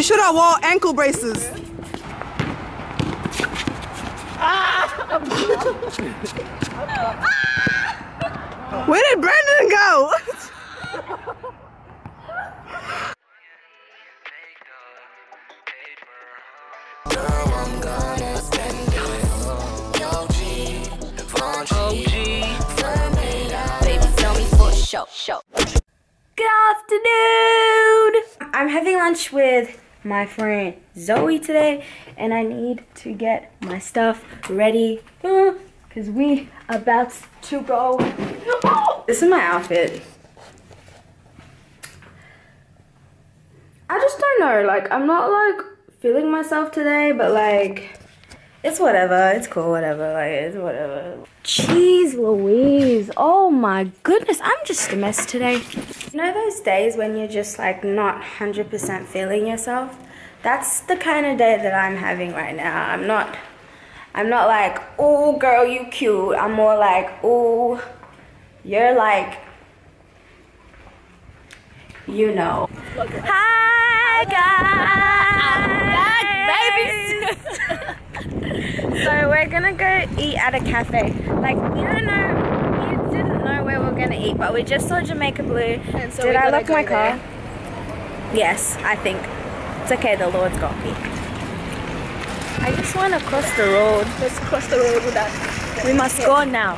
You should have wore ankle braces. Where did Brandon go? Baby, tell me for show, show. Good afternoon! I'm having lunch with my friend Zoe today, and I need to get my stuff ready because we about to go. This is my outfit. I just don't know, like, I'm not like feeling myself today, but like, it's whatever. It's cool, whatever. Like, it's whatever. Jeez Louise. Oh my goodness. I'm just a mess today. You know those days when you're just like not 100% feeling yourself? That's the kind of day that I'm having right now. I'm not, I'm not like, oh girl, you cute. I'm more like, oh, you're like, you know. Hi guys. So we're gonna go eat at a cafe. Like we don't know, we didn't know where we're gonna eat, but we just saw Jamaica Blue. And so Did I lock my there. car? Yes, I think. It's okay, the Lord's got me. I just want to cross the road. Let's cross the road with that. We must go now.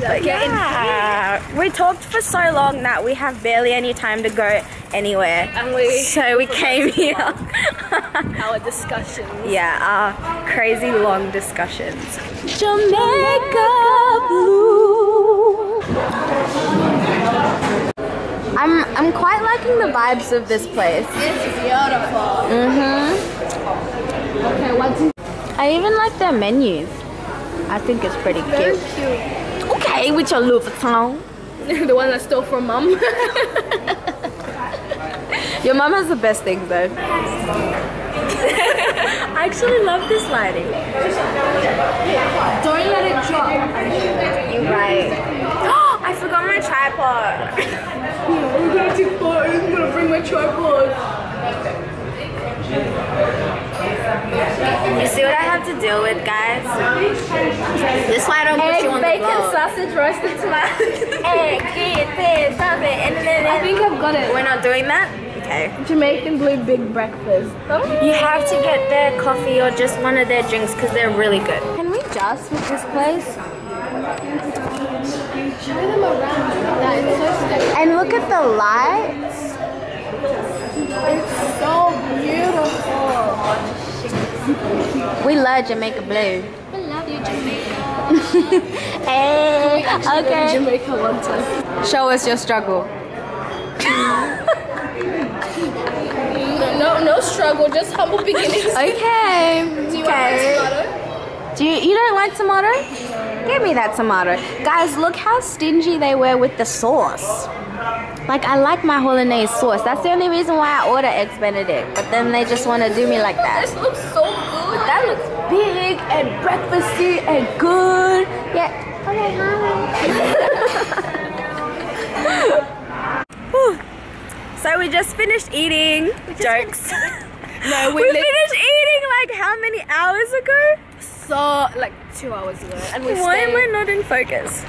But yeah, we talked for so long that we have barely any time to go anywhere. And we So we came here. our discussions. Yeah, our crazy long discussions. Jamaica Blue. I'm I'm quite liking the vibes of this place. It's beautiful. Mhm. Okay, what's I even like their menus. I think it's pretty very cute. cute? Okay, with your Louis Vuitton. the one I stole from mom. Your mom has the best things though. I actually love this lighting. Don't let it drop. You're right. I forgot my tripod. We're gonna take photos. I'm gonna bring my tripod. You see what I have to deal with, guys? This is why I don't put you on the bacon, vlog. sausage, roasted tomato. Egg, this, something, and then I think I've got it. we're not doing that. Okay. Jamaican blue big breakfast. You have to get their coffee or just one of their drinks because they're really good. Can we just with this place? Show them around. That is so sick. And look at the lights. It's so beautiful. We love Jamaica Blue. I love you, Jamaica. Eh, hey, to okay. Jamaica one time. Show us your struggle. No, no, struggle, just humble beginnings. Okay. Do you want okay. tomato? Do you, you don't like tomato? Give me that tomato. Guys, look how stingy they were with the sauce. Like, I like my hollandaise sauce. That's the only reason why I order eggs benedict. But then they just want to do me like that. This looks so good. That looks big and breakfasty and good. Yeah. Okay, hi. So we just finished eating. Jokes. No, we we, finished eating like how many hours ago? so like two hours ago, and we Why am. I not in focus?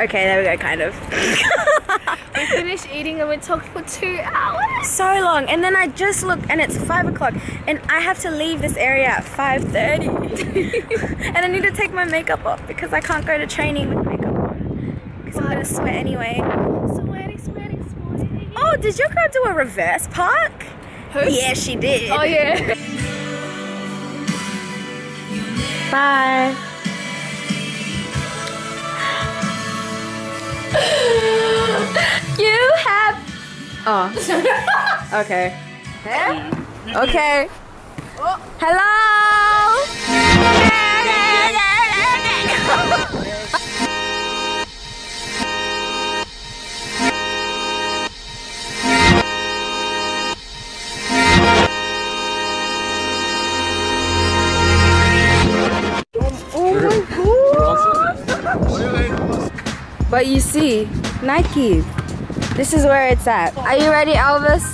Okay, there we go, kind of. We finished eating and we talked for two hours. so long, and then I just looked, and it's five o'clock, and I have to leave this area at five thirty, and I need to take my makeup off because I can't go to training with makeup on because I'm gonna sweat anyway. Sweaty, sweaty, sweaty. Oh, did your girl do a reverse park? Who? Yeah, she did. Oh yeah. Bye. You have. Oh. okay. Okay. Hello. But you see, Nike. This is where it's at. Are you ready, Elvis?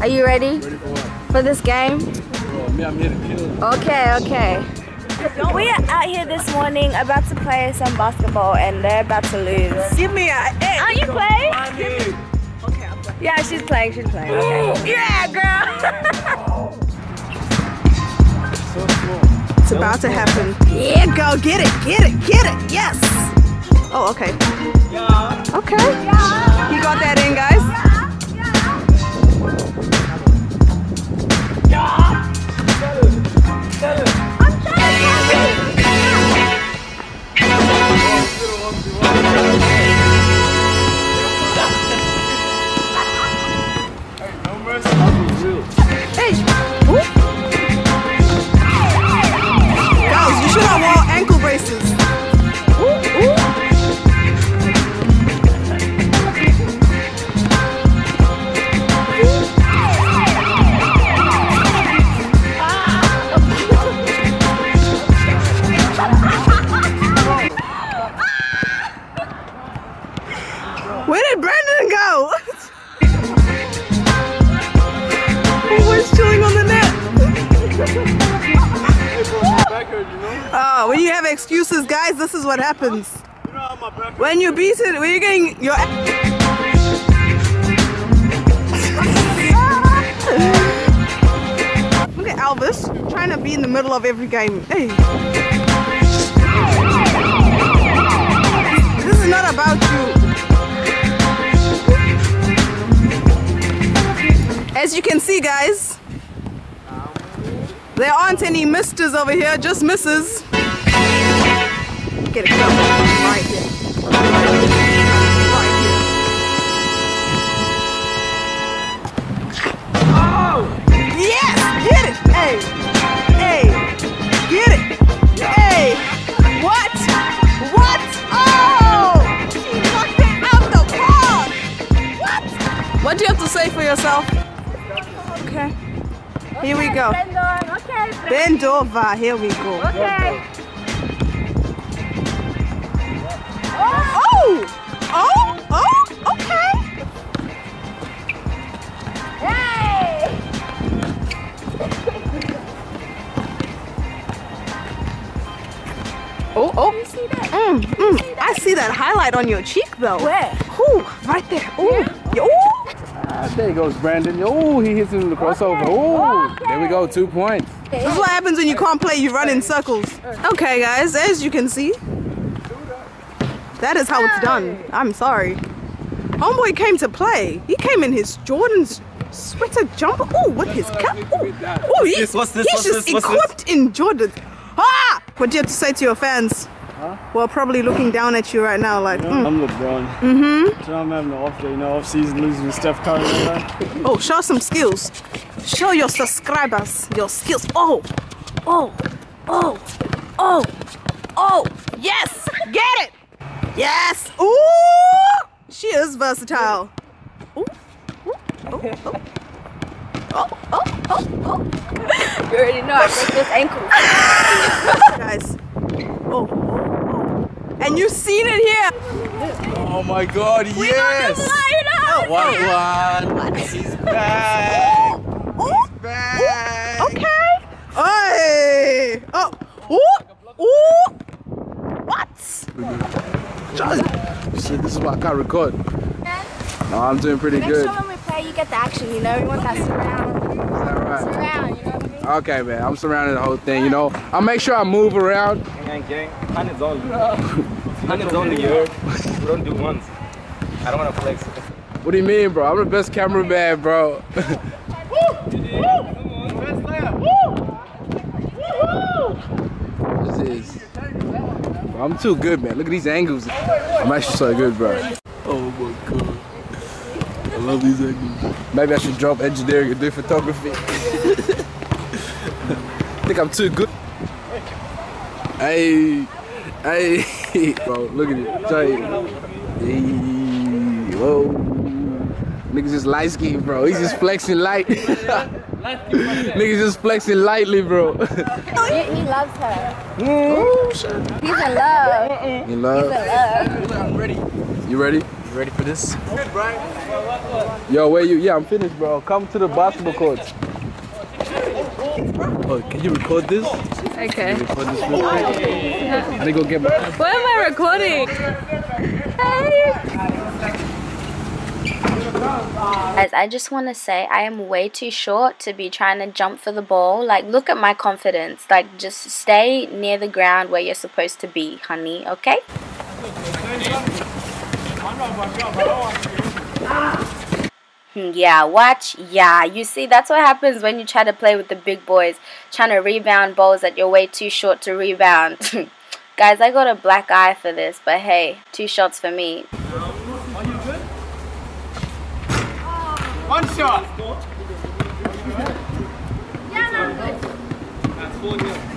Are you ready Ready for what? for this game? Bro, me, I'm here to kill. Okay, okay. We are out here this morning about to play some basketball and they're about to lose. Give me a. Hey. Are you playing? Okay, I'll play. Yeah, she's playing, she's playing. Okay. Yeah, girl. So small. It's about to happen. Yeah, go get it, get it, get it. Yes. Oh, okay. Okay. You got that in, guys. When you have excuses, guys, this is what happens. When you beat it, when you're getting your. Look at Elvis trying to be in the middle of every game. Hey. This is not about you. As you can see, guys, there aren't any misters over here, just misses. Get it covered right here. Right here. Oh! Yes! Get it! Hey! Hey! Get it! Hey! What? What? Oh! She knocked it out the park! What? What do you have to say for yourself? Okay. Here we go. Okay. Bend over. Here we go. Okay. Oh! Oh! Okay. Hey! Oh! Oh! You see that? Mm, mm. I see that highlight on your cheek though. Where? Ooh, right there. Ooh. Ooh. Ah, there goes Brandon. Oh, he hits it in the crossover. Oh, there we go. Two points. This is what happens when you can't play, you run in circles. Okay, guys, as you can see, that is how it's done. I'm sorry. Homeboy came to play. He came in his Jordan's sweater jumper. Oh, with his cap. Oh, he, this? What's this? he's What's just? What's this? equipped in Jordan. Ah! What do you have to say to your fans? Well, probably looking down at you right now, like, mm. I'm LeBron. Mm-hmm. So I'm having an off day, you know, off season losing to Steph Curry and oh, show some skills. Show your subscribers your skills. Oh, oh, oh, oh, oh, yes, get it. Yes. Ooh, she is versatile. Ooh, ooh, oh, oh. Oh, oh, oh, oh. You already know I break those ankles. Guys. Oh, oh, oh. And you've seen it here. Oh my God! Yes. What one? He's back. Oh, Back. okay. Hey. Oh. Ooh. Ooh. What? Shit, this is why I can't record. No, I'm doing pretty Make good. sure when we play you get the action, you know? We want that surround. Is that right? Surround, you know what I mean? Okay, man. I'm surrounding the whole thing. You know, I'll make sure I move around. Gang, gang, hundreds only. hundreds only, you heard? We don't do ones. I don't want to flex. What do you mean, bro? I'm the best cameraman, bro. this is. Bro, I'm too good, man. Look at these angles. I'm actually so good, bro. Oh my god. I love these angles. Maybe I should drop engineering and do photography. I think I'm too good. Hey, hey, bro, look at it. Tell you. Hey, whoa. Niggas just light skinned, bro. He's just flexing light. Niggas just flexing lightly, bro. He, he loves her. oh, shit. He's in love. You He's in love? love. You ready? You ready for this? good Yo, where you? Yeah, I'm finished, bro. Come to the basketball court. Oh, can you record this? Okay. Record this real quick. I need to go get my. Why am I recording? Guys, I just want to say I am way too short to be trying to jump for the ball. Like, look at my confidence. Like, just stay near the ground where you're supposed to be, honey, okay? Hmm, Yeah, watch. Yeah, you see, that's what happens when you try to play with the big boys, trying to rebound balls that you're way too short to rebound. Guys, I got a black eye for this, but hey, two shots for me. One shot. Yeah, no, That's 4-0.